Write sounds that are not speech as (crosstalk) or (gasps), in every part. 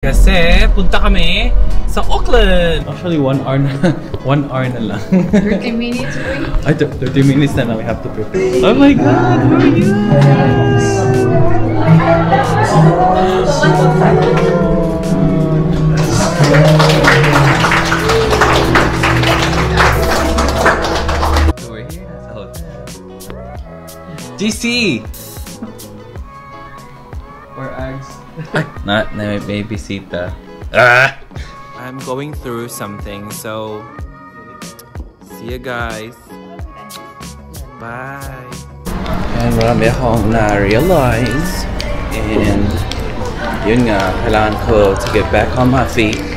Kasi punta kami sa Auckland. Actually, one hour na, (laughs) one hour na lang. 30 minutes wait. Ay, th- 30 minutes na lang we have to prepare. Oh my God, how are you? So we're here at the hotel. GC! Not na may babysita. Ah! I'm going through something, so see you guys. Bye. And marami akong na-realize. And yun nga, kailangan ko to get back on my feet.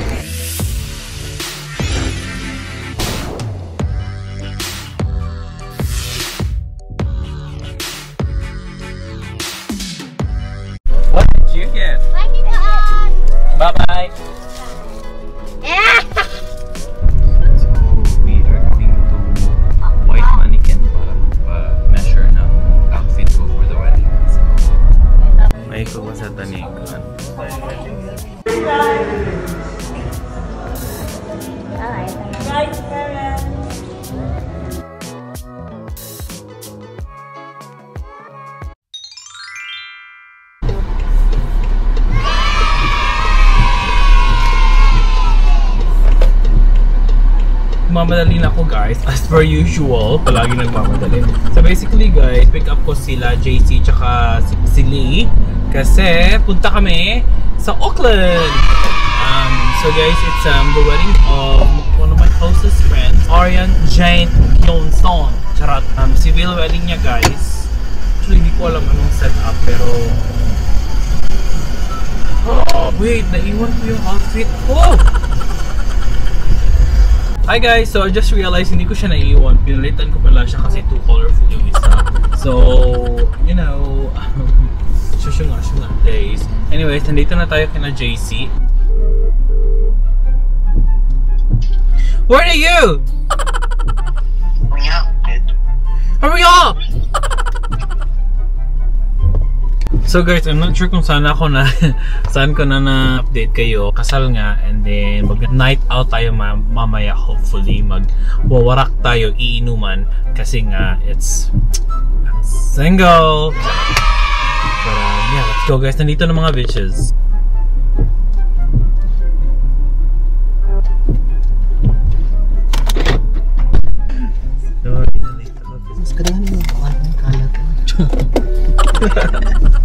Mamadali na ako guys, as per usual. Palagi nagmamadali. So basically guys, pick up ko sila, JC, tsaka si, Lee. Kasi punta kami sa Auckland! Um, so guys, it's um, the wedding of one of my closest friends, Arian Jane Johnson. Charot. Um, civil wedding niya guys. Actually, hindi ko alam anong setup, pero... Oh, wait, naiwan ko yung outfit ko! Hi guys! So I just realized hindi ko siya naiiwan. Pinalitan ko pala siya kasi too colorful yung isa. So, you know, (laughs) susunga, sunga days. Anyways, nandito na tayo kina JC. Where are you? Hurry up! So guys, I'm not sure kung saan ako na (laughs) saan ko na na-update kayo. Kasal nga and then mag night out tayo ma mamaya hopefully mag wawarak tayo iinuman kasi nga it's single. But um, yeah, let's go guys. Nandito na mga bitches. Sorry, nalate ako. Mas kailangan mo ba ang kalat? (laughs)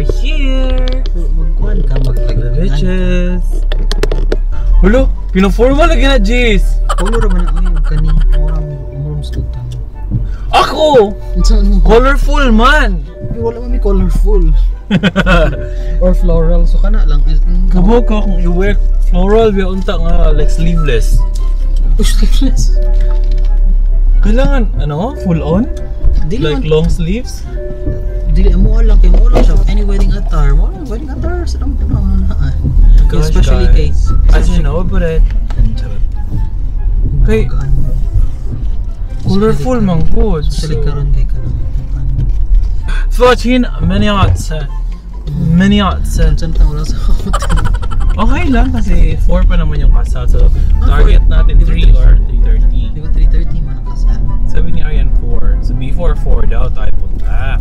They're here! Magkuhan ka, bitches! Hulo! Pinaforma lagi na, Jace! Color man ako yung kani. Orang ko tang. Ako! Mo? Colorful man! Wala man may colorful. (laughs) Or floral. So kana lang. Kabo ka kung i-wear floral biya unta nga like sleeveless. Sleeveless. Kailangan ano? Full on? Like long sleeves? Dili mo lang kay mo lang siya. Any wedding attire. Mo lang wedding attire sa panahon na. ah. Gosh, Especially kay guys. I don't know about it. Kay colorful man po. Especially karon kay kanang Fourteen minutes. Minutes. Saan ta wala sa. (laughs) Okay lang kasi 4 pa naman yung kasal. So, target natin 3 or 3.30. Di ba 3.30 man ang kasal? Sabi ni Arian 4. So, before 4 daw tayo punta.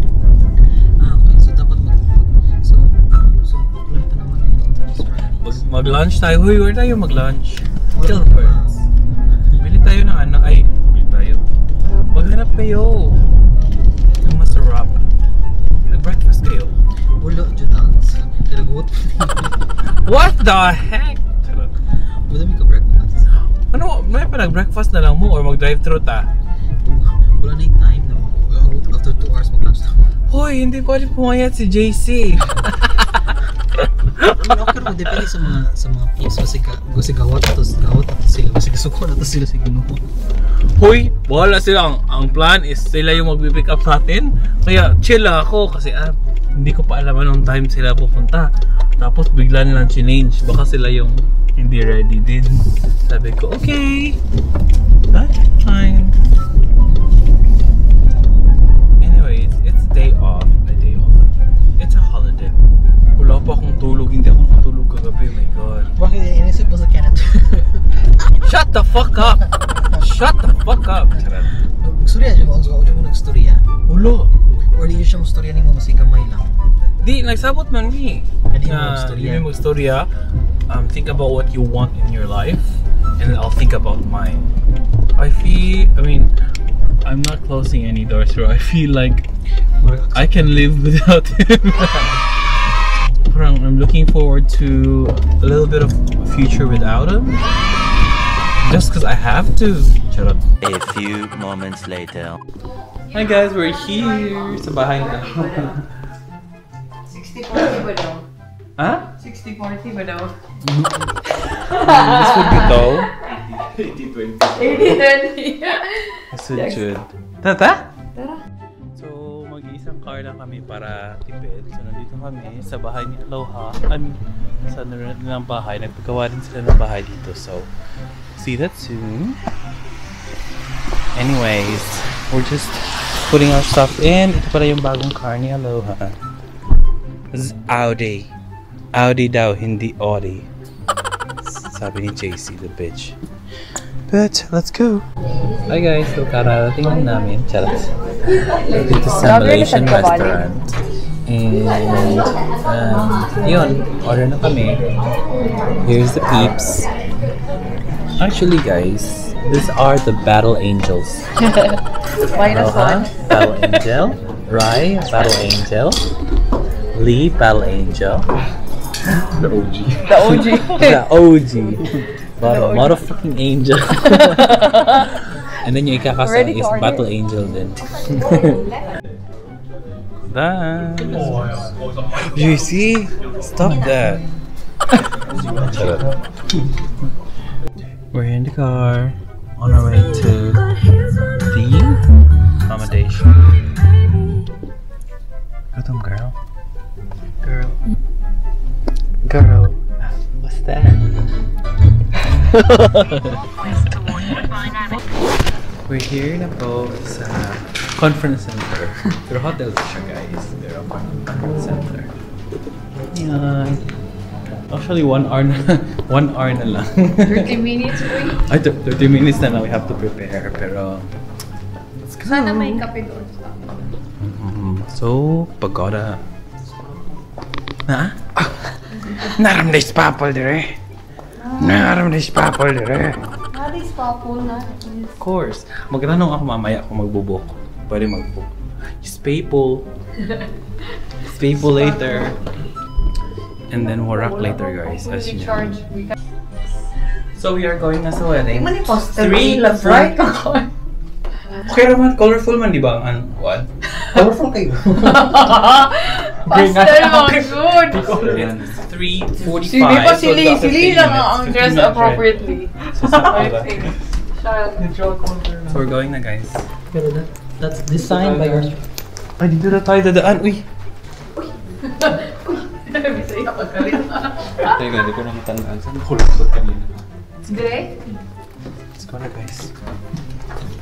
Mag-lunch tayo. Huy, where tayo mag-lunch? Birds. Bili tayo ng ano. Ay, bili tayo. Maghanap kayo. Yung masarap. Nag-breakfast kayo. Wala, Judans. Nalagot pa What the heck? Charot. Wala may ka-breakfast. Ano, may pa nag-breakfast na lang mo or mag-drive-thru ta? Wala na yung time na. After 2 hours mag-lunch na. Hoy, hindi pwede pumayat si JC. Ano, okay mo, depende sa mga sa mga piece. Kasi ga, kasi gawat ato gawat ato sila. Kasi na ato sila sa ginuho. Hoy, wala silang. Ang plan is sila yung magpipick up natin. Kaya chill ako kasi ah, hindi ko pa alam anong time sila pupunta. Tapos bigla nilang change. Baka sila yung hindi ready din. Sabi ko, okay. That's fine. Anyways, it's day off. nakatulog. Hindi ako. My God. (laughs) Shut the fuck up! Shut the fuck up! Storya ah, siya. Ang suwa ko mo nagstorya. Ah. Ulo! Or di siya mo storya ni mo masika may lang. Di, nagsabot man ni. Hindi ah, mo magstorya. Hindi mo. Um, think about what you want in your life. And I'll think about mine. I feel, I mean, I'm not closing any doors, bro. I feel like I can live without (laughs) him. (laughs) Parang I'm looking forward to a little bit of future without him. Just because I have to. Shut up. A few moments later. Hi guys, we're here sa bahay na. 60-40 ba daw? ha? 60-40 ba daw? This would be though. 80-20. This would should. Tata? Tara. Car lang kami para tipid. So, nandito kami sa bahay ni Aloha. I mean, sa ng bahay. Nagpagawa din sila ng bahay dito. So, see that soon. Anyways, we're just putting our stuff in. Ito pala yung bagong car ni Aloha. This is Audi. Audi daw, hindi Audi. Sabi ni JC, the bitch. But, let's go. Hi guys, so kararating lang namin. Charot. Dito sa Malaysian restaurant. And, um, yun, order na kami. Here's the peeps. Actually guys, these are the battle angels. Minus Aloha, one. battle angel. Rai, battle angel. Lee, battle angel. The OG. The OG. (laughs) the OG. Battle, motherfucking angel. (laughs) And then yung ikakasama Ready to is order? Battle Angel din. Done. JC, stop that. Shut (laughs) up. We're in the car on our way to We're here na po sa conference center. Pero hotel siya guys. Pero conference center. Yan. Actually, one hour na, (laughs) one hour na lang. 30 minutes, uy. (laughs) Ay, th- 30 minutes na lang we have to prepare. Pero, let's go. Sana may kape doon. Mhm. So, pagoda. Na? Ah, (laughs) naram na papal dire. Naram na papal dire. Aris papul na. Of course. Magtanong ako mamaya kung magbubok. Pwede magbook. Staple. Staple (laughs) later. And then warak later guys. As you know. So we are going na sa wedding. Mani poster. Three, four- right. Okay naman, colorful man di ba ang what? (laughs) Powerful kayo. (laughs) Pastel mo, good. It's 3.45. Sili pa so sili. it's 15 Sili lang ang 15 dress appropriately. Child. So we're going na guys. Pero that, that's designed by your... Ay, dito na tayo dadaan. Uy! Bisaya ka galit. Teka, hindi ko na matandaan. Saan ko lang kanina? Dire? Let's go na guys.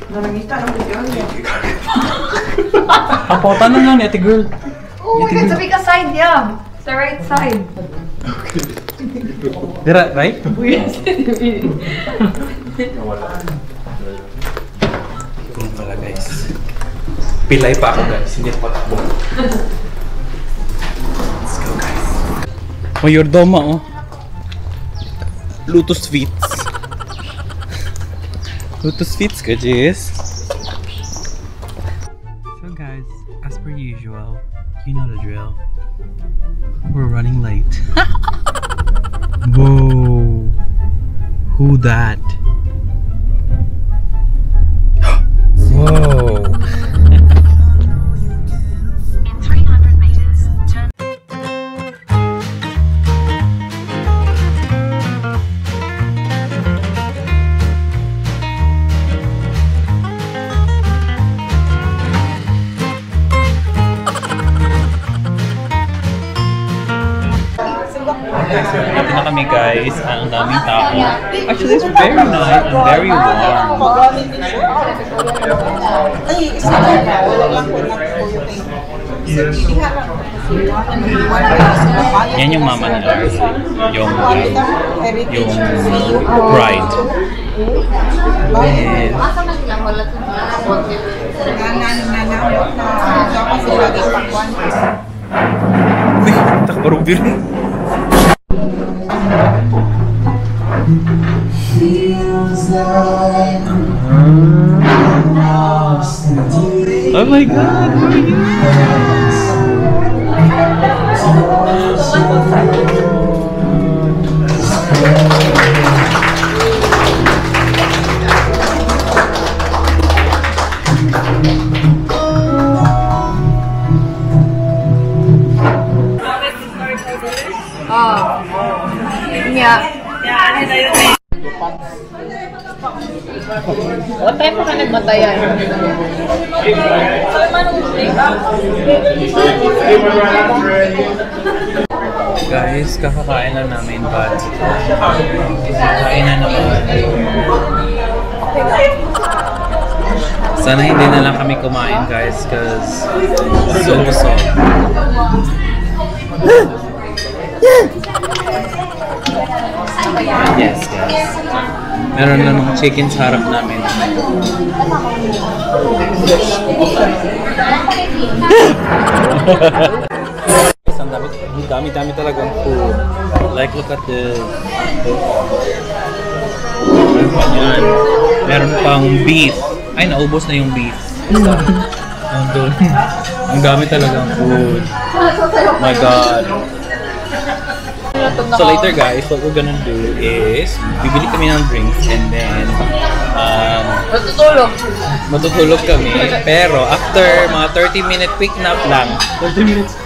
Narangita ng video niya. Apotan na lang ni ate girl. Oh my god, sabi ka side niya. Sa right side. Dira, right? Ganun pala guys. Pilay pa ako guys, hindi ako patakbo. Let's go guys. Mayordoma oh. Lotus Feets. (laughs) Lotus Feets ka, Jess. You know the drill. We're running late. (laughs) Whoa. Who that? Very warm. Yan yung mama ni Lars. Yung, yung bride. Yes. Uy, takbarong din. Oh my god! My god! Oh. Yeah. Time pa ka nagmatayan? Guys, kakakain lang namin but kakain na naman. Sana hindi na lang kami kumain guys cause so busog. (gasps) Yes, guys. Meron lang ng chicken sa harap namin. Guys, ang dami, ang dami-dami talagang food. Like, look at the... Meron pa yan. Meron pang beef. Ay, naubos na yung beef. Ang dami talagang food. my God. So later guys, what we're gonna do is bibili kami ng drinks and then um, Matutulog. matutulog kami. Pero after mga 30 minute quick nap lang, 30 minutes. (laughs)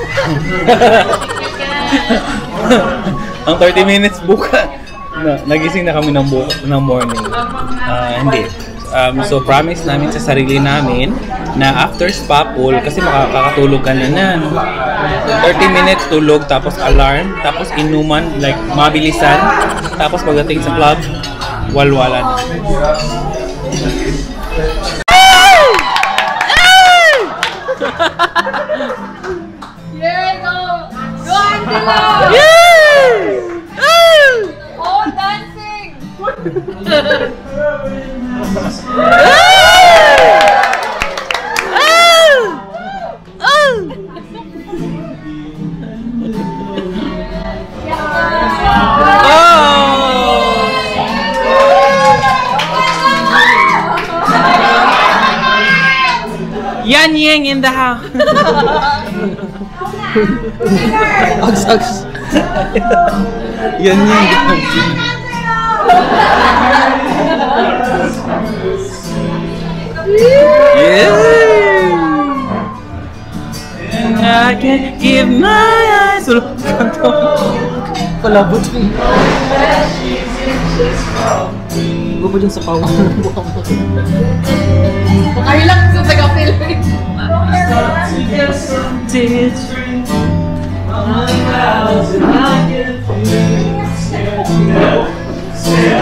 Ang 30 minutes buka, na, nagising na kami ng, buka, ng morning. Ah, hindi. Um, so promise namin sa sarili namin na after spa pool, kasi makakatulog ka na nan. 30 minutes tulog, tapos alarm, tapos inuman, like mabilisan. Tapos pagdating sa club, walwala na. Yeah, go! Go, Angela! Oh, dancing! (laughs) (laughs) Yan Yang in the house. Ags, ags. (laughs) Yan Yang. Yeah. And I can give my eyes. Palabot. (laughs) Huwag mo dyan sa pawang ng buhang mo. Relax sa taga-film.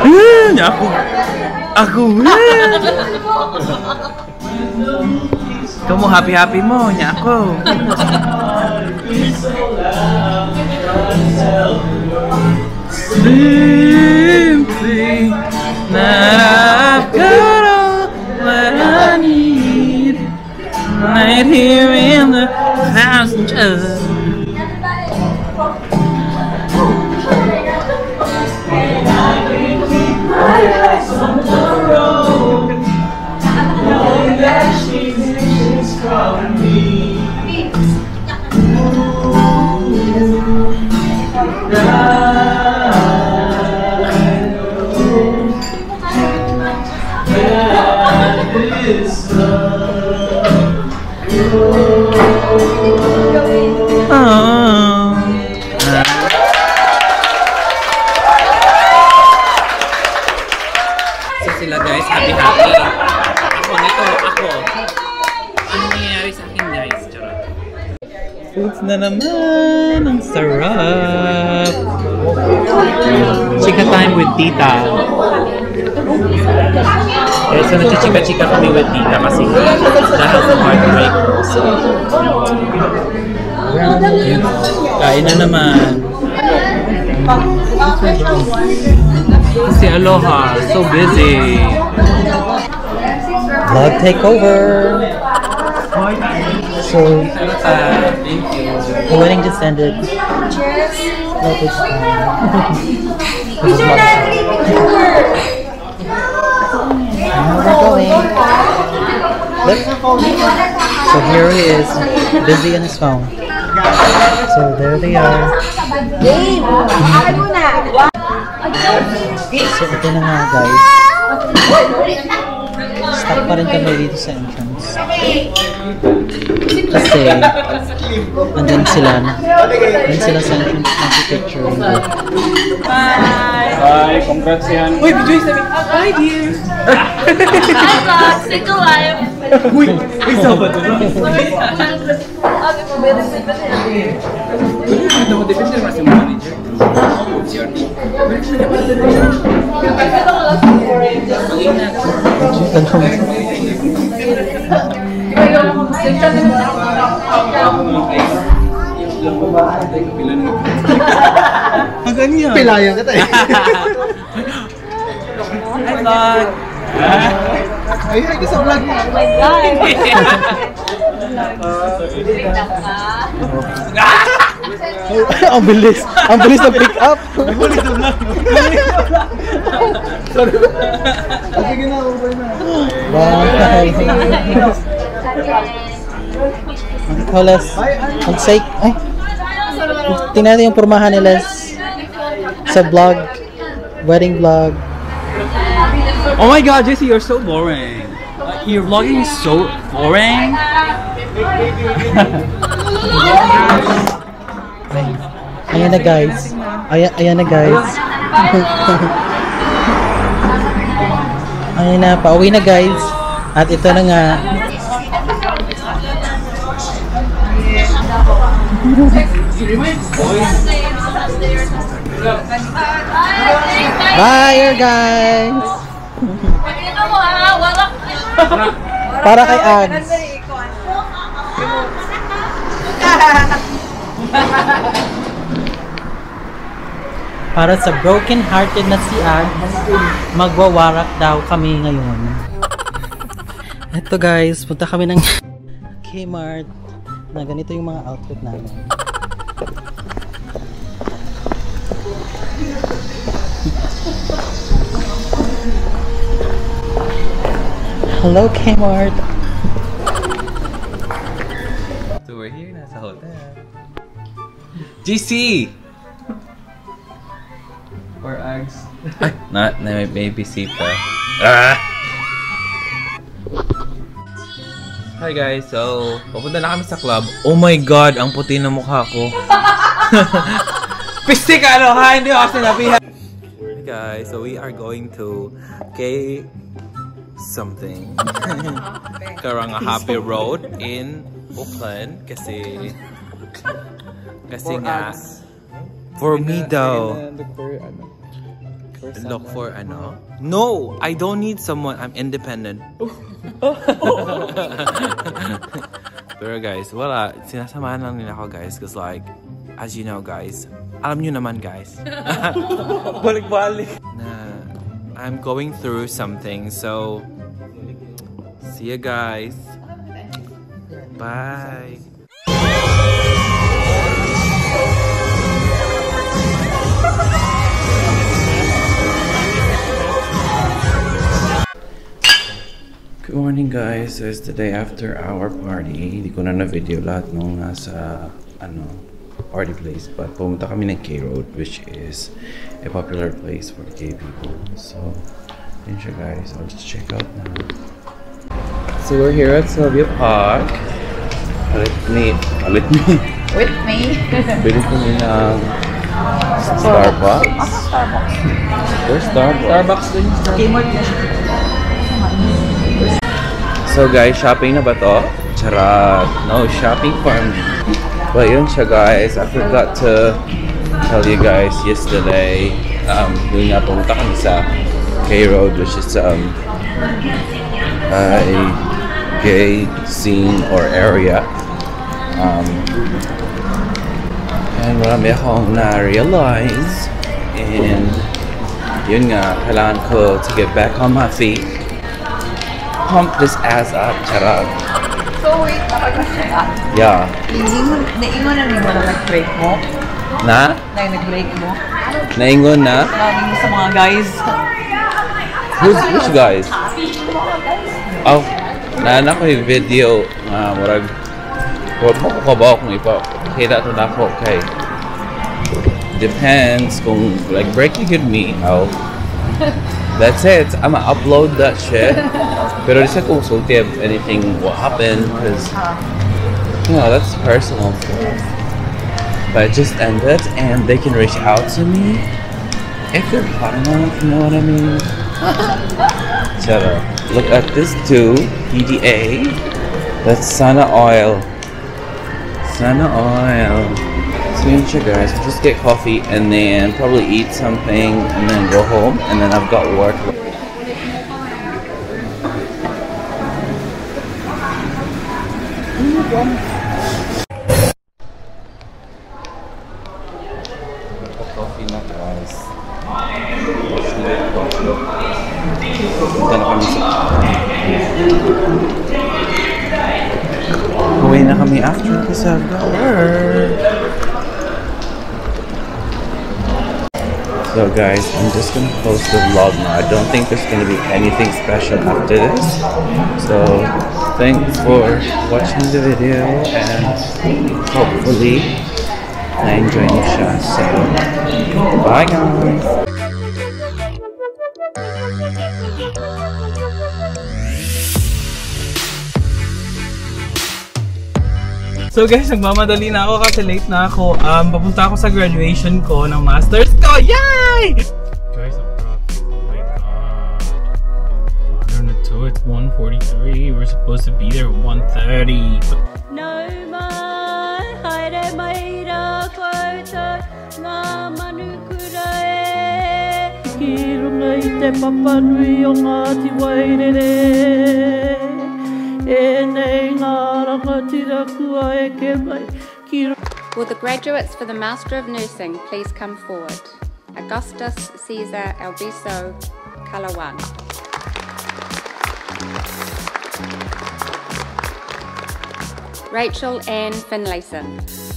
Hmm, Ah, ako. Ako. Kamu happy-happy mo, nya ako. Simply that I've got all what I need right here in the thousand. So nagchichika-chika kami with tita kasi dahil sa heartbreak. So, Kain na naman. Si Aloha, so busy. Vlog takeover. So, Thank you. the wedding just ended. Cheers. Love is Now we're going. Look. So here he is, busy on his phone. So there they are. So ito na nga guys. Stuck pa rin kami dito sa entrance. Okay. And then sila na. Sila sa entrance na picture. Bye! Bye! Congrats yan! Uy, video yung Bye, dear! Hi, Bob! Stay alive! Uy! Uy, saba to na! manager. Ang ganyan. Pilayan kita eh. Hi, vlog. Ay, ay, sa vlog mo. (laughs) (laughs) ang bilis. Ang bilis ng pick up. (laughs) Sige na, okay na. Bye. Ikaw, Les. Mag-say. Ay. Tingnan natin yung pormahan ni Les. Sa vlog. Wedding vlog. Oh my god, Jesse, you're so boring. Uh, your vlogging is so boring. Ay, ayan na guys. Ayan, ayan na guys. (laughs) ayan na, pauwi na guys. At ito na nga. Bye guys! Para kay Ags. Para sa broken hearted na si Ags, magwawarak daw kami ngayon. Ito guys, punta kami ng Kmart na ganito yung mga outfit namin. Hello Kmart! So we're here na sa hotel. GC! Or Ags. Ay, not na maybe Sita. Ah! Hi guys, so papunta na kami sa club. Oh my god, ang puti ng mukha ko. (laughs) Pistik ano ha, hindi ako sinabihan. Hey guys, so we are going to K something. (laughs) Karanga Happy Road in Auckland kasi kasi nga for me daw Look for ano. For Look for ano? No! I don't need someone. I'm independent. (laughs) Pero guys, wala. Sinasamahan lang nila ako guys. Cause like, as you know guys, alam nyo naman guys. (laughs) Balik-balik. Na, I'm going through something. So, see you guys. Bye. Good morning guys. So it's the day after our party. Hindi ko na na-video lahat nung nasa ano, party place. But pumunta kami ng K-Road which is a popular place for gay people. So, yun siya guys. I'll just check out now. So we're here at Sylvia Park. Alit me. Alit me. With me. Bili kami ng Starbucks. Where's Starbucks? There's Starbucks din. So guys, shopping na ba to? Charot! No, shopping for me. But yun siya guys, I forgot to tell you guys yesterday, um, yun nga pumunta kami sa K-Road which is um, a gay scene or area. Um, And marami akong na-realize. And yun nga, kailangan ko to get back on my feet. Pump this ass up, charot. So wait, nakagmasaya. Yeah. Naingon, naingon na mo na nag-break mo? Na? Na nag-break mo? Naingon na? Sabi mo sa mga guys. Who's, which guys? Oh, na ko yung video nga murag Huwag mo ko kabaw kung ipakita ito na ako kay Depends kung like breaking good me oh (laughs) That's it. I'ma upload that shit. (laughs) Pero di siya kung sulti if anything will happen because you know that's personal. But it just ended and they can reach out to me if they're hot enough, you know what I mean? (laughs) Shut up. Look at this too. PDA. That's Sana Oil. Sana Oil. Siya guys. Just get coffee and then probably eat something and then go home and then I've got work. Coffee na kami sa Uwi after kasi I've got work. So guys, I'm just gonna post the vlog now. I don't think there's gonna be anything special after this. So thanks for watching the video and hopefully I enjoy the show. So bye guys. So guys, nagmamadali na ako kasi late na ako. Um, papunta ako sa graduation ko ng masters ko. Yay! Guys, I'm proud. Oh my god. I don't know too. It's 1.43. We're supposed to be there at 1.30. No mai, haere mai ra koutou, ngā manukura e. Ki runga i te papanui o Ngāti Wairere. Will the graduates for the Master of Nursing please come forward? Augustus Caesar Albiso Kalawan. Rachel Ann Finlayson.